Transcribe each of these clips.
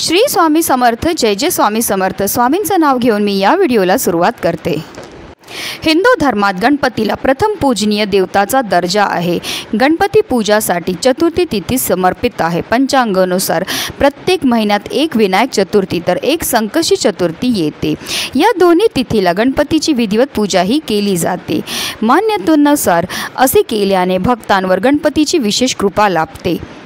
श्री स्वामी समर्थ जय जय स्वामी समर्थ. स्वामींचं नाव घेऊन मी या व्हिडिओला सुरुवात करते. हिंदू धर्मात गणपतीला प्रथम पूजनीय देवताचा दर्जा आहे. गणपती पूजासाठी चतुर्थी तिथी समर्पित आहे. पंचांगानुसार प्रत्येक महिन्यात एक विनायक चतुर्थी तर एक संकशी चतुर्थी येते. या दोन्ही तिथीला गणपतीची विधिवत पूजाही केली जाते. मान्यतेनुसार असे केल्याने भक्तांवर गणपतीची विशेष कृपा लाभते.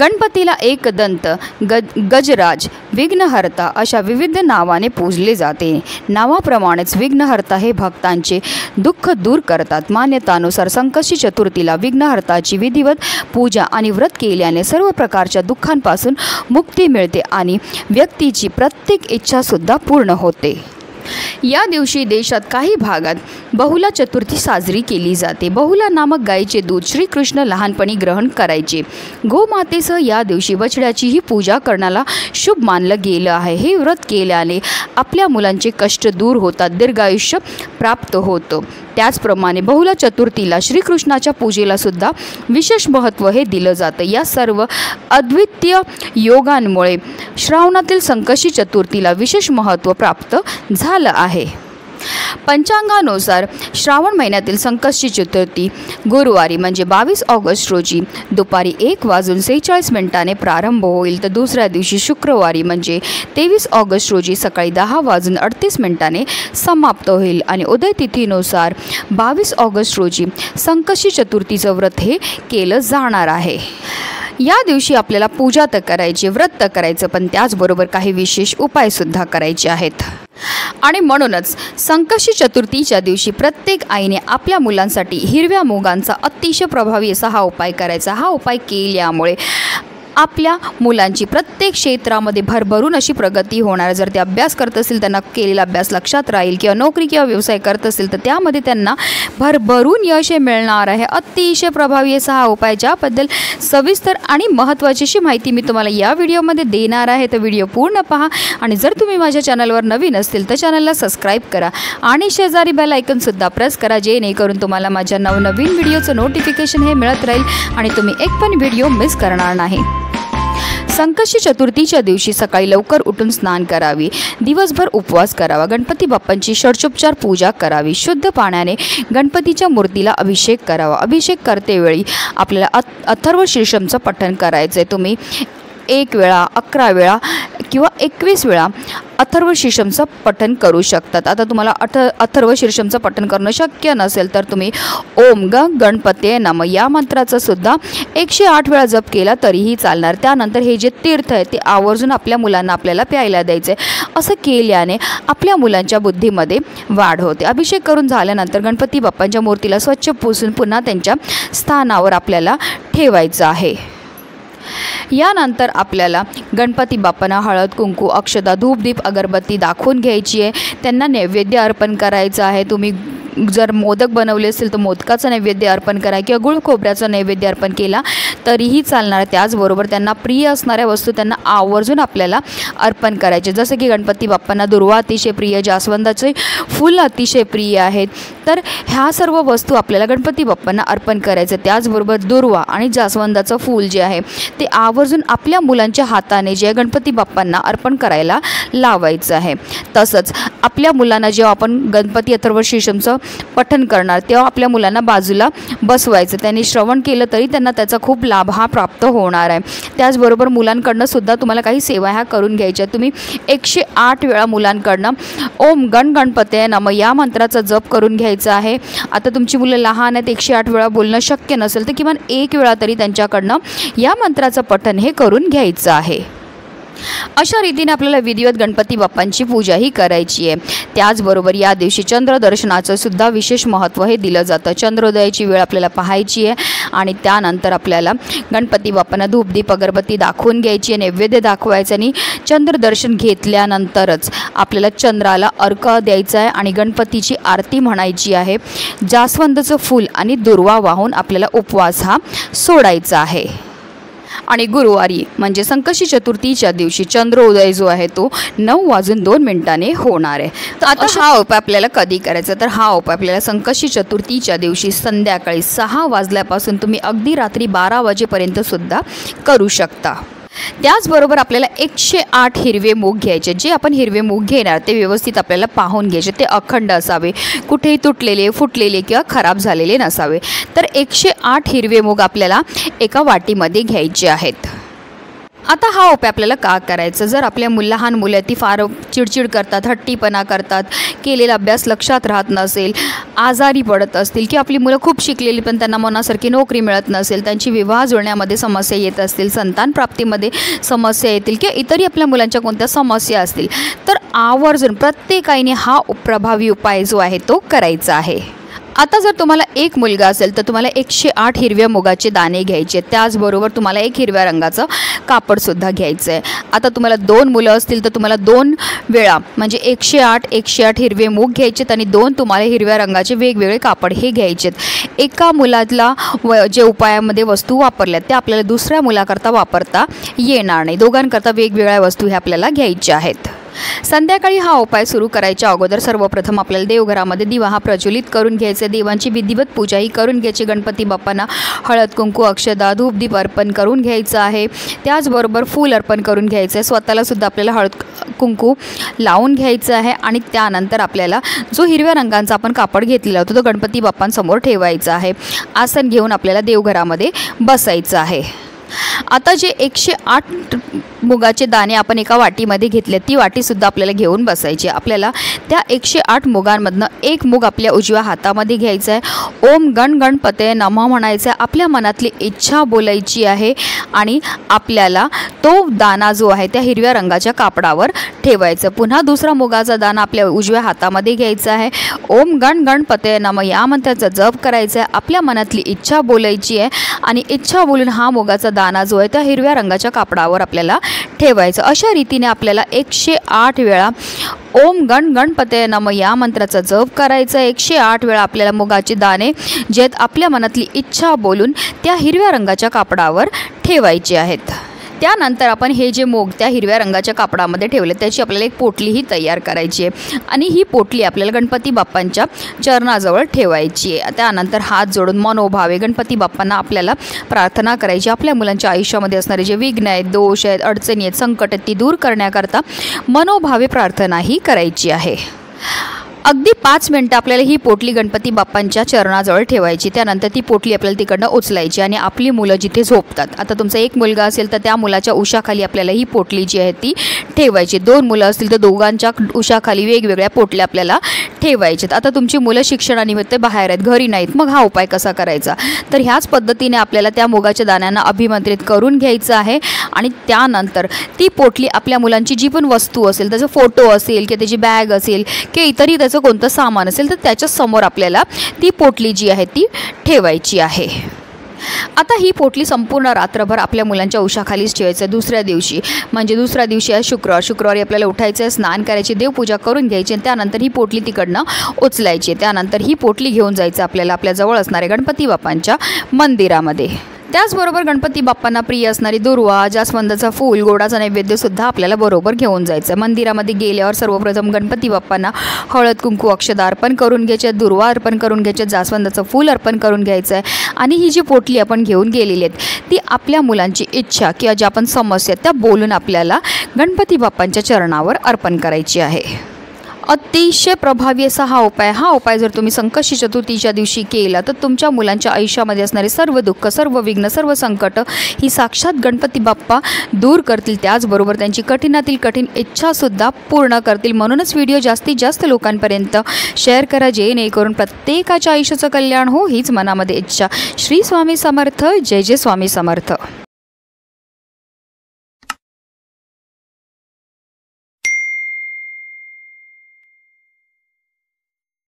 गणपतीला एकदंत गज गजराज विघ्नहर्ता अशा विविध नावाने पूजले जाते. नावाप्रमाणेच विघ्नहर्ता हे भक्तांचे दुःख दूर करतात. मान्यतानुसार संकष्टी चतुर्थीला विघ्नहर्ताची विधिवत पूजा आणि व्रत केल्याने सर्व प्रकारच्या दुःखांपासून मुक्ती मिळते आणि व्यक्तीची प्रत्येक इच्छासुद्धा पूर्ण होते. या दिवशी देशात काही भागात बहुला चतुर्थी साजरी केली जाते. बहुला नामक गायीचे दूध श्रीकृष्ण लहानपणी ग्रहण करायचे. गोमातेसह या दिवशी बछड्याचीही पूजा करण्याला शुभ मानलं गेलं आहे. हे व्रत केल्याने आपल्या मुलांचे कष्ट दूर होतात. दीर्घायुष्य प्राप्त होतं. त्याचप्रमाणे बहुला चतुर्थीला श्रीकृष्णाच्या पूजेला सुद्धा विशेष महत्त्व हे दिलं जातं. या सर्व अद्वितीय योगांमुळे श्रावणातील संकशी चतुर्थीला विशेष महत्त्व प्राप्त झालं आहे. पंचांगानुसार श्रावण महिन्यातील संकष्टी चतुर्थी गुरुवारी म्हणजे बावीस ऑगस्ट रोजी दुपारी एक वाजून सेहेचाळीस मिनिटाने प्रारंभ होईल. तर दुसऱ्या दिवशी शुक्रवारी म्हणजे तेवीस ऑगस्ट रोजी सकाळी दहा वाजून अडतीस मिनिटाने समाप्त होईल. आणि उदय तिथीनुसार बावीस ऑगस्ट रोजी संकष्टी चतुर्थीचं व्रत हे केलं जाणार आहे. या दिवशी आपल्याला पूजा तर करायची व्रत तर करायचं पण त्याचबरोबर काही विशेष उपायसुद्धा करायचे आहेत. आणि म्हणूनच संकष्टी चतुर्थीच्या दिवशी प्रत्येक आईने आपल्या मुलांसाठी हिरव्या मुगांचा अतिशय प्रभावी असा हा उपाय करायचा. हा उपाय केल्यामुळे आपल्या मुलांची प्रत्येक क्षेत्रामध्ये भरभरून अशी प्रगती होणार. जर ते अभ्यास करत असतील त्यांना केलेला अभ्यास लक्षात राहील किंवा नोकरी किंवा व्यवसाय करत असतील तर त्यामध्ये त्यांना भरभरून यश हे मिळणार आहे. अतिशय प्रभावी असा हा उपाय ज्याबद्दल सविस्तर आणि महत्त्वाची अशी माहिती मी तुम्हाला या व्हिडिओमध्ये देणार आहे. तर व्हिडिओ पूर्ण पहा आणि जर तुम्ही माझ्या चॅनलवर नवीन असतील तर चॅनलला सबस्क्राईब करा आणि शेजारी बेल आयकनसुद्धा प्रेस करा जेणेकरून तुम्हाला माझ्या नवनवीन व्हिडिओचं नोटिफिकेशन हे मिळत राहील आणि तुम्ही एक पण व्हिडिओ मिस करणार नाही. संकष्टी चतुर्थीच्या दिवशी सकाळी लवकर उठून स्नान करावी. दिवसभर उपवास करावा. गणपती बाप्पांची षडचोपचार पूजा करावी. शुद्ध पाण्याने गणपतीच्या मूर्तीला अभिषेक करावा. अभिषेक करतेवेळी आपल्याला अथ अथर्व शीर्षमचं पठण करायचं आहे तुम्ही एक वेळा अकरा वेळा किंवा एकवीस वेळा अथर्व शीर्षमचं पठण करू शकतात. आता तुम्हाला अथ अथर्व शीर्षमचं पठण करणं शक्य नसेल तर तुम्ही ओम ग गणपते नम या मंत्राचा सुद्धा एकशे आठ वेळा जप केला तरीही चालणार. त्यानंतर हे जे तीर्थ आहे ते आवर्जून आपल्या मुलांना आपल्याला प्यायला द्यायचं आहे असं केल्याने आपल्या मुलांच्या बुद्धीमध्ये वाढ होते. अभिषेक करून झाल्यानंतर गणपती बाप्पांच्या मूर्तीला स्वच्छ पुसून पुन्हा त्यांच्या स्थानावर आपल्याला ठेवायचं आहे. यानंतर आपल्याला गणपती बाप्पांना हळद कुंकू अक्षदा धूपदीप अगरबत्ती दाखवून घ्यायची आहे. त्यांना नैवेद्य अर्पण करायचं आहे. तुम्ही जर मोदक बनवले असेल तर मोदकाचं नैवेद्य अर्पण करा किंवा गुळ खोबऱ्याचं नैवेद्य अर्पण केला तरीही चालणार त्याचबरोबर त्यांना प्रिय असणाऱ्या वस्तू त्यांना आवर्जून आपल्याला अर्पण करायचे. जसं की गणपती बाप्पांना दुर्वा अतिशय प्रिय जास्वंदाचे फुल अतिशय प्रिय आहेत. तर ह्या सर्व वस्तू आपल्याला गणपती बाप्पांना अर्पण करायचं. त्याचबरोबर दुर्वा आणि जास्वंदाचं फूल जे आहे ते आवर्जून आपल्या मुलांच्या हाताने जे गणपती बाप्पांना अर्पण करायला लावायचं आहे. तसंच आपल्या मुलांना जेव्हा आपण गणपती अथर्व शीशमचं पठन करणार. तेव्हा आपल्या मुलांना बाजूला बसवायचं. त्यांनी श्रवण केलं तरी त्यांना त्याचा खूप लाभ हा प्राप्त होणार आहे. त्याचबरोबर मुलांकडनं सुद्धा तुम्हाला काही सेवा ह्या करून घ्यायच्या तुम्ही एकशे आठ वेळा मुलांकडनं ओम गण गणपते नम या मंत्राचा जप करून घ्यायचा आहे. आता तुमची मुलं लहान आहेत एकशे आठ वेळा बोलणं शक्य नसेल तर किमान एक वेळा तरी त्यांच्याकडनं या मंत्राचं पठन हे करून घ्यायचं आहे. अशा रीतीने आपल्याला विधिवत गणपती बाप्पांची पूजाही करायची आहे. त्याचबरोबर या दिवशी चंद्रदर्शनाचं सुद्धा विशेष महत्त्व हे दिलं जातं. चंद्रोदयाची वेळ आपल्याला पाहायची आहे आणि त्यानंतर आपल्याला गणपती बाप्पांना धूपदीप अगरबत्ती दाखवून घ्यायची आहे नैवेद्य दाखवायचं आणि चंद्रदर्शन घेतल्यानंतरच आपल्याला चंद्राला अर्क द्यायचा आहे आणि गणपतीची आरती म्हणायची आहे. जास्वंदचं फूल आणि दुर्वा वाहून आपल्याला उपवास हा सोडायचा आहे. आणि गुरुवारी म्हणजे संकष्टी चतुर्थीच्या दिवशी चंद्रोदय जो आहे तो नऊ वाजून दोन मिनिटाने होणार आहे. तर आता हा उपाय आपल्याला कधी करायचा? तर हा उपाय आपल्याला संकष्टी चतुर्थीच्या दिवशी संध्याकाळी सहा वाजल्यापासून तुम्ही अगदी रात्री बारा वाजेपर्यंत सुद्धा करू शकता. त्याचबरोबर आपल्याला एकशे आठ हिरवे मूग घ्यायचे. जे आपण हिरवे मूग घेणार ते व्यवस्थित आपल्याला पाहून घ्यायचे. ते अखंड असावे. कुठेही तुटलेले फुटलेले किंवा खराब झालेले नसावे. तर एकशे आठ हिरवे मूग आपल्याला एका वाटीमध्ये घ्यायचे आहेत. आता हा उपाय आपल्याला का करायचं? जर आपल्या मुल लहान मुलं ती फार चिडचिड करतात हट्टीपणा करतात केलेला अभ्यास लक्षात राहत नसेल आजारी पडत असतील की आपली मुलं खूप शिकलेली पण त्यांना मनासारखी नोकरी मिळत नसेल त्यांची विवाह जुळण्यामध्ये समस्या येत असतील संतान प्राप्तीमध्ये समस्या येतील किंवा इतरही आपल्या मुलांच्या कोणत्या समस्या असतील तर आवर्जून प्रत्येकाईने हा प्रभावी उपाय जो आहे तो करायचा आहे. आता जर तुम्हाला एक मुलगा असेल तर तुम्हाला एकशे आठ हिरव्या मुगाचे दाणे घ्यायचे. त्याचबरोबर तुम्हाला एक हिरव्या रंगाचं कापडसुद्धा घ्यायचं आहे आता तुम्हाला दोन मुलं असतील तर तुम्हाला दोन वेळा म्हणजे एकशे आठ एकशे आठ हिरवे मूग घ्यायचेत आणि दोन तुम्हाला हिरव्या रंगाचे वेगवेगळे कापड हे घ्यायचेत. एका मुलातला व जे उपायामध्ये वस्तू वापरल्यात त्या आपल्याला दुसऱ्या मुलाकरता वापरता येणार नाही. दोघांकरता वेगवेगळ्या वस्तू ह्या आपल्याला घ्यायच्या आहेत. संध्याकाळी हा उपाय सुरू करायच्या अगोदर सर्वप्रथम आपल्याला देवघरामध्ये दिवा हा प्रज्वलित करून घ्यायचे देवांची विधिवत पूजाही करून घ्यायची. गणपती बाप्पांना हळद कुंकू अक्षदा धूपदीप अर्पण करून घ्यायचं आहे. त्याचबरोबर फूल अर्पण करून घ्यायचं आहे. स्वतःलासुद्धा आपल्याला हळद कुंकू लावून घ्यायचं आहे आणि त्यानंतर आपल्याला जो हिरव्या रंगांचा आपण कापड घेतलेला होतो तो गणपती बाप्पांसमोर ठेवायचा आहे. आसन घेऊन आपल्याला देवघरामध्ये बसायचं आहे. आता जे एकशे आठ मुगाचे दाणे आपण एका वाटीमध्ये घेतले ती वाटीसुद्धा आपल्याला घेऊन बसायची आपल्याला त्या एकशे आठ मुगांमधनं एक मुग आपल्या उजव्या हातामध्ये घ्यायचा आहे. ओम गण गणपते नमा म्हणायचं आहे. आपल्या मनातली इच्छा बोलायची आहे आणि आपल्याला तो दाना जो आहे त्या हिरव्या रंगाच्या कापडावर ठेवायचं. पुन्हा दुसरा मुगाचा दाना आपल्या उजव्या हातामध्ये घ्यायचा आहे. ओम गण गणपते नम या मंत्राचा जप करायचा आहे. आपल्या मनातली इच्छा बोलायची आहे आणि इच्छा बोलून हा मुगाचा दाना जो आहे त्या हिरव्या रंगाच्या कापडावर आपल्याला ठेवायचं. अशा रीतीने आपल्याला एकशे आठ वेळा ओम गण गणपते नम या मंत्राचा जप करायचा. एकशे आठ वेळा आपल्याला मुगाचे दाणे जे आपल्या मनातली इच्छा बोलून त्या हिरव्या रंगाच्या कापडावर ठेवायचे आहेत. त्यानंतर आपण हे जे मोग त्या हिरव्या रंगाच्या कापडामध्ये ठेवले त्याची आपल्याला एक पोटलीही तयार करायची आहे. आणि ही पोटली आपल्याला गणपती बाप्पांच्या चरणाजवळ ठेवायची आहे. त्यानंतर हात जोडून मनोभावे गणपती बाप्पांना आपल्याला प्रार्थना करायची. आपल्या मुलांच्या आयुष्यामध्ये असणारे जे विघ्न आहेत दोष आहेत अडचणी आहेत संकट आहेत ती दूर करण्याकरता मनोभावे प्रार्थनाही करायची आहे. अगदी पाच मिनटं आपल्याला ही पोटली गणपती बाप्पांच्या चरणाजवळ ठेवायची. त्यानंतर ती पोटली आपल्याला तिकडनं उचलायची आणि आपली मुलं जिथे झोपतात. आता तुमचा एक मुलगा असेल तर त्या मुलाच्या उशाखाली आपल्याला ही पोटली जी आहे ती ठेवायची. दोन मुलं असतील तर दोघांच्या उशाखाली वेगवेगळ्या पोटल्या आपल्याला ठेवायच्यात. आता तुमची मुलं शिक्षणानिमित्त बाहेर आहेत घरी नाहीत. मग हा उपाय कसा करायचा? तर ह्याच पद्धतीने आपल्याला त्या मुगाच्या दाण्यांना अभिमंत्रित करून घ्यायचं आहे. आणि त्यानंतर ती पोटली आपल्या मुलांची जी पण वस्तू असेल त्याचा फोटो असेल किंवा त्याची बॅग असेल किंवा इतरही त्याचं कोणतं सामान असेल तर त्याच्यासमोर आपल्याला ती पोटली जी आहे ती ठेवायची आहे. आता ही पोटली संपूर्ण रात्रभर आपल्या मुलांच्या उशाखालीच ठेवायचं आहे दुसऱ्या दिवशी. म्हणजे दुसऱ्या दिवशी आहे शुक्रवार. शुक्रवारी आपल्याला उठायचं आहे स्नान करायची देवपूजा करून घ्यायची आणि त्यानंतर ही पोटली तिकडनं उचलायची त्यानंतर ही पोटली घेऊन जायचं आपल्याला आपल्या जवळ असणाऱ्या गणपती बाप्पांच्या मंदिरामध्ये. त्याचबरोबर गणपती बाप्पांना प्रिय असणारी दुर्वा जास्वंदाचं फूल गोडाचा नैवेद्यसुद्धा आपल्याला बरोबर घेऊन जायचं. आहे मंदिरामध्ये गेल्यावर सर्वप्रथम गणपती बाप्पांना हळद कुंकू अक्षदा अर्पण करून घ्यायचे दुर्वा अर्पण करून घ्यायचे जास्वंदाचं फूल अर्पण करून घ्यायचं आहे आणि ही जी पोटली आपण घेऊन गेलेली आहेत ती आपल्या मुलांची इच्छा किंवा ज्या आपण समस्या त्या बोलून आपल्याला गणपती बाप्पांच्या चरणावर अर्पण करायची आहे. अतिशय प्रभावी असा हा उपाय हा उपाय जर तुम्ही संकष्टी चतुर्थीच्या दिवशी केला तर तुमच्या मुलांच्या आयुष्यामध्ये असणारे सर्व दुःख सर्व विघ्न सर्व संकट ही साक्षात गणपती बाप्पा दूर करतील. त्याचबरोबर त्यांची कठीणातील कठीण इच्छासुद्धा पूर्ण करतील. म्हणूनच व्हिडिओ जास्तीत जास्त लोकांपर्यंत शेअर करा जेणेकरून प्रत्येकाच्या आयुष्याचं कल्याण हो हीच मनामध्ये इच्छा. श्री स्वामी समर्थ जय जय स्वामी समर्थ.